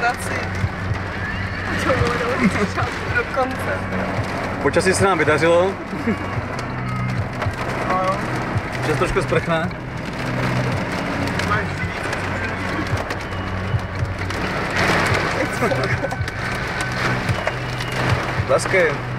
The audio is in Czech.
práci. To bylo do konce. Počasí se nám vydařilo, no Čas trošku sprchne. Máš víc.